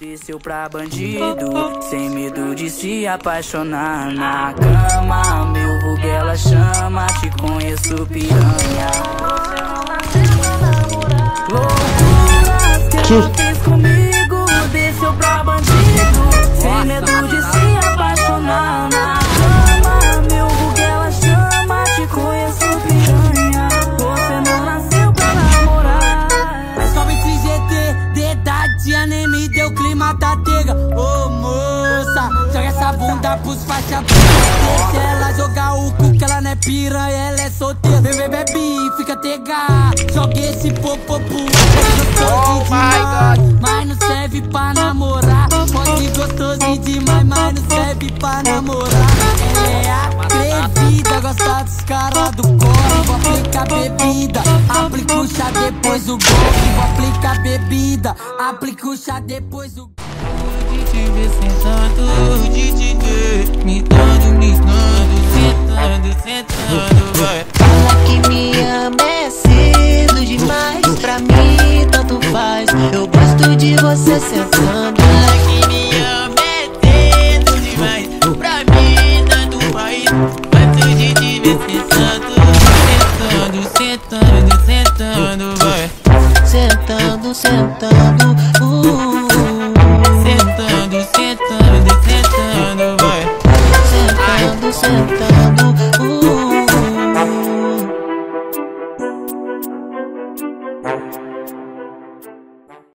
Desceu pra bandido, sem medo de se apaixonar na cama. Meu vulgo ela chama, te conheço piranha. Loucura, que ela fez comigo, desceu pra bandido, sem medo de se apaixonar na cama. Meu vulgo chama, te conheço piranha. Você não nasceu pra namorar. Sobe esse GT, de idade, deu clima da tega. Ô moça, joga essa bunda pros faixa Deixa ela jogar o cu que ela não é piranha, ela é solteira. Vem, bebe, fica tega. Joga esse popô pro Oh my God. Mas não serve pra namorar. Pode gostoso demais, mas não serve pra namorar. Ela é atrevida, gosta dos caras do corre Vou aplicar bebida, aplica o chá depois o golpe. Vou aplicar bebida, aplica o chá depois o De te ver sentado, de te ter Me dando, me dando, sentando, sentando, vai Fala que me ama é cedo demais Pra mim tanto faz. Eu gosto de você sentando. Fala que me ama é cedo demais Pra mim tanto faz. Gosto de te ver sentando Sentando, sentando uh, Sentando, sentando, sentando, vai Sentando, sentando